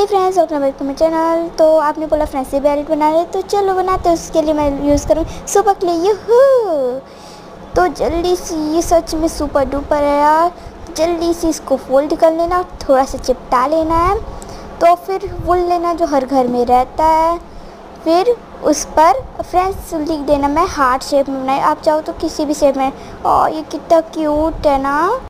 Hey friends welcome back to my channel तो आपने बोला फ्रेंड्स से बेल्ट बना रहे तो चलो बनाते हैं, उसके लिए मैं यूज़ करूँ सुपर क्ले यूहू। तो जल्दी से, ये सच में सुपर डुपर है यार। जल्दी से इसको फोल्ड कर लेना, थोड़ा सा चिपटा लेना है। तो फिर वुल लेना जो हर घर में रहता है। फिर उस पर फ्रेंड्स लिख देना, मैं हार्ट शेप में बनाई। आप चाहो तो किसी भी शेप में और ये कितना क्यूट है ना।